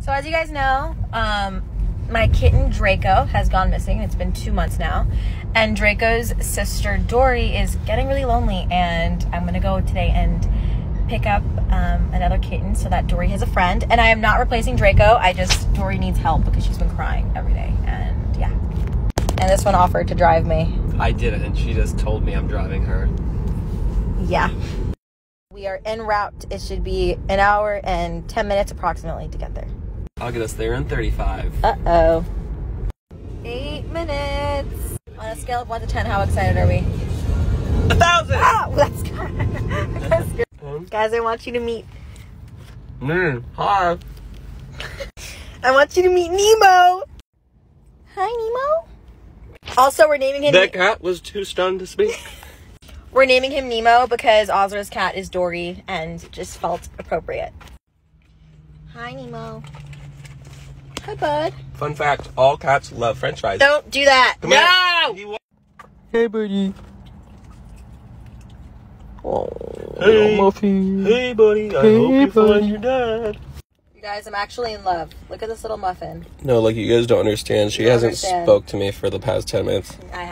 So as you guys know, um, my kitten Draco has gone missing. It's been two months now, and Draco's sister Dory is getting really lonely. And I'm gonna go today and pick up um, another kitten so that Dory has a friend. And I am not replacing Draco. I just Dory needs help because she's been crying every day. And yeah. And this one offered to drive me. I didn't. And she just told me I'm driving her. Yeah. We are en route. It should be an hour and 10 minutes approximately to get there. I'll get us there in 35. Uh oh. Eight minutes. On a scale of 1 to 10, how excited are we? A thousand! Oh, that's good. that's good. Guys, I want you to meet. Mm, hi. I want you to meet Nemo. Hi, Nemo. Also, we're naming him. That cat was too stunned to speak. We're naming him Nemo because Azra's cat is Dory and just felt appropriate. Hi, Nemo. Hi, bud. Fun fact all cats love french fries. Don't do that. Come no! here. Hey, buddy. Oh, Hey. Muffy. Hey, buddy. I Hey, hope you buddy. find your dad. You guys, I'm actually in love. Look at this little muffin. No, like you guys don't understand. She don't hasn't understand. spoke to me for the past 10 minutes. I haven't.